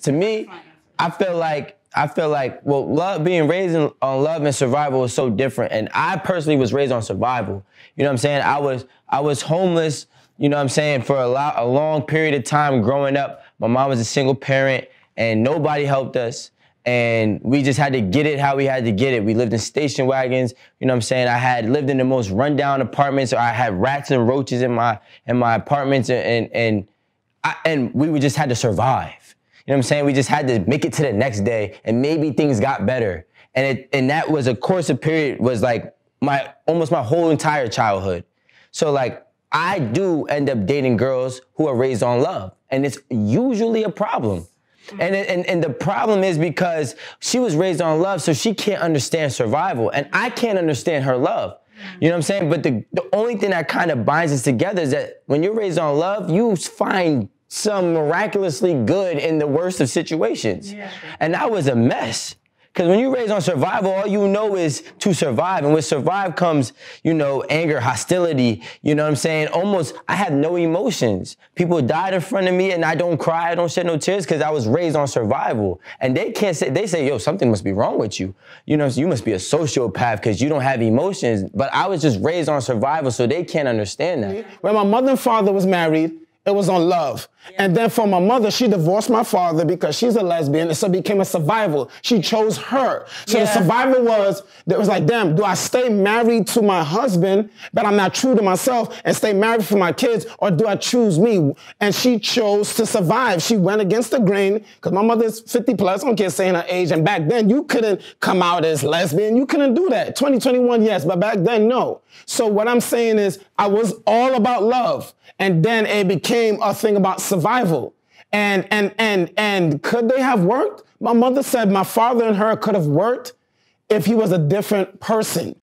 To me, I feel like I feel like well, love being raised on love and survival is so different. And I personally was raised on survival. You know what I'm saying? I was I was homeless. You know what I'm saying for a lot a long period of time growing up. My mom was a single parent, and nobody helped us. And we just had to get it how we had to get it. We lived in station wagons. You know what I'm saying? I had lived in the most rundown apartments. Or I had rats and roaches in my in my apartments, and and and, I, and we just had to survive. You know what I'm saying? We just had to make it to the next day and maybe things got better. And it and that was a course of period was like my almost my whole entire childhood. So like I do end up dating girls who are raised on love. And it's usually a problem. And, and, and the problem is because she was raised on love, so she can't understand survival. And I can't understand her love. You know what I'm saying? But the, the only thing that kind of binds us together is that when you're raised on love, you find some miraculously good in the worst of situations. Yeah. And that was a mess. Because when you raise on survival, all you know is to survive. And with survive comes, you know, anger, hostility. You know what I'm saying? Almost, I have no emotions. People died in front of me and I don't cry, I don't shed no tears because I was raised on survival. And they can't say, they say, yo, something must be wrong with you. You know, you must be a sociopath because you don't have emotions. But I was just raised on survival, so they can't understand that. When my mother and father was married, it was on love. Yeah. And then for my mother, she divorced my father because she's a lesbian, and so it became a survival. She chose her. So yeah. the survival was, it was like, damn, do I stay married to my husband, but I'm not true to myself, and stay married for my kids, or do I choose me? And she chose to survive. She went against the grain, because my mother's 50 plus, I don't care saying her age, and back then you couldn't come out as lesbian. You couldn't do that. 2021, yes, but back then, no. So what I'm saying is, I was all about love. And then it became a thing about survival. And, and, and, and could they have worked? My mother said my father and her could have worked if he was a different person.